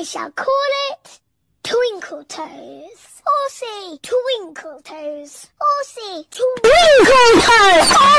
I shall call it Twinkle Toes. Or see Twinkle Toes. Or see Twinkle Toes.